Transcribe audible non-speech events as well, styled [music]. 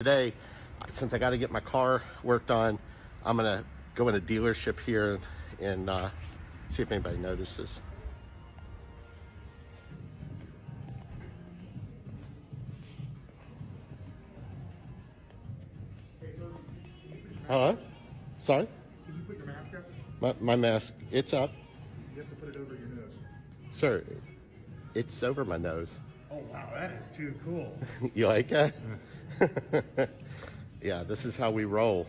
Today, since I got to get my car worked on, I'm gonna go in a dealership here and uh, see if anybody notices. Hello? Sorry? Can you put your mask up? My, my mask, it's up. You have to put it over your nose. Sir, it's over my nose. Oh wow, that is too cool. [laughs] You like that? [laughs] yeah, this is how we roll.